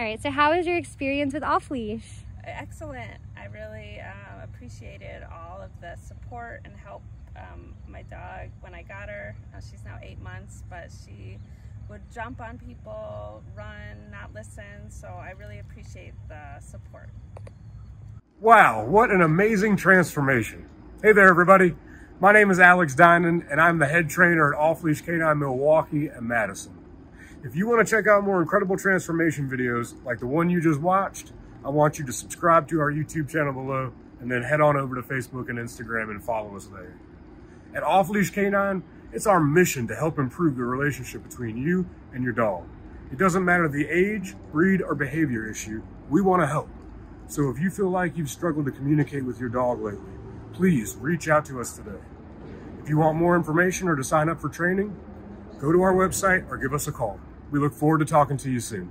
All right, so how was your experience with Off Leash? Excellent. I really um, appreciated all of the support and help um, my dog when I got her. Uh, she's now eight months, but she would jump on people, run, not listen. So I really appreciate the support. Wow, what an amazing transformation. Hey there, everybody. My name is Alex Dinan, and I'm the head trainer at Off Leash Canine Milwaukee and Madison. If you want to check out more incredible transformation videos like the one you just watched, I want you to subscribe to our YouTube channel below and then head on over to Facebook and Instagram and follow us there. At Off Leash Canine, it's our mission to help improve the relationship between you and your dog. It doesn't matter the age, breed, or behavior issue, we want to help. So if you feel like you've struggled to communicate with your dog lately, please reach out to us today. If you want more information or to sign up for training, go to our website or give us a call. We look forward to talking to you soon.